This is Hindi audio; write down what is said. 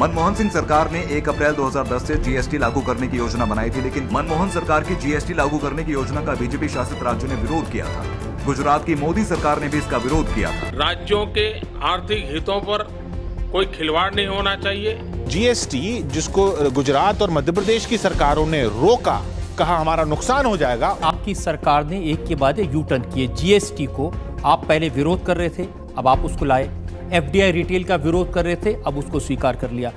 मनमोहन सिंह सरकार ने 1 अप्रैल 2010 से जीएसटी लागू करने की योजना बनाई थी लेकिन मनमोहन सरकार की जीएसटी लागू करने की योजना का बीजेपी शासित राज्यों ने विरोध किया था। गुजरात की मोदी सरकार ने भी इसका विरोध किया था। राज्यों के आर्थिक हितों पर कोई खिलवाड़ नहीं होना चाहिए। जीएसटी जिसको गुजरात और मध्य प्रदेश की सरकारों ने रोका कहा हमारा नुकसान हो जाएगा। आपकी सरकार ने एक के बाद एक यू टर्न किए जीएसटी को आप पहले विरोध कर रहे थे अब आप उसको लाए। एफडीआई रिटेल का विरोध कर रहे थे अब उसको स्वीकार कर लिया।